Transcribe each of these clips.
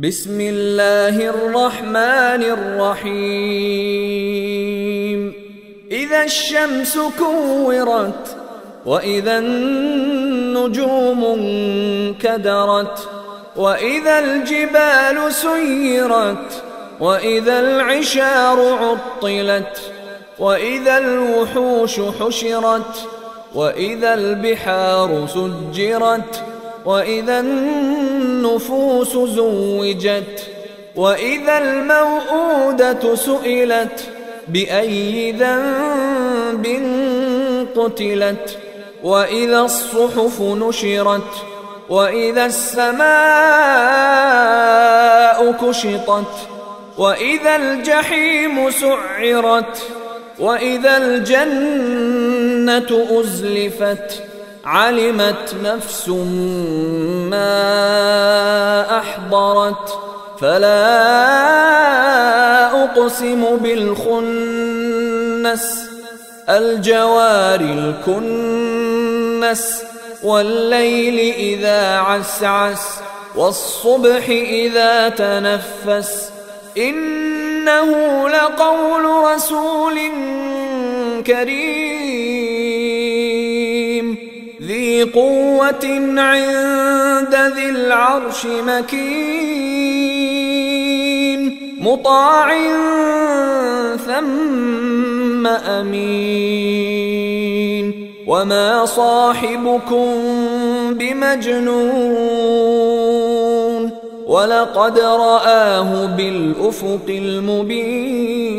بسم الله الرحمن الرحيم. إذا الشمس كورت وإذا النجوم انكدرت وإذا الجبال سيرت وإذا العشار عطلت وإذا الوحوش حشرت وإذا البحار سجرت وإذا النفوس زوجت وإذا الموءودة سئلت بأي ذنب قتلت؟ واذا الصحف نشرت وإذا السماء كشطت وإذا الجحيم سعرت وإذا الجنة أزلفت. علمت نفس ما احضرت فلا اقسم بالخنس الجوار الكنس والليل اذا عسعس والصبح اذا تنفس انه لقول رسول كريم قوة عند ذي العرش مكين مطاع ثم أمين. وما صاحبكم بمجنون ولقد رآه بالأفق المبين.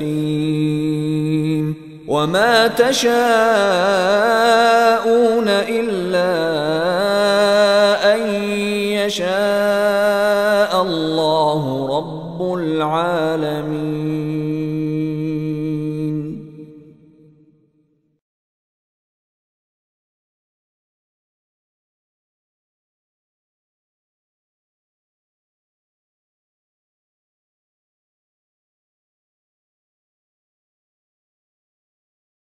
يستقيم وما تشاءون إلا أن يشاء الله رب العالمين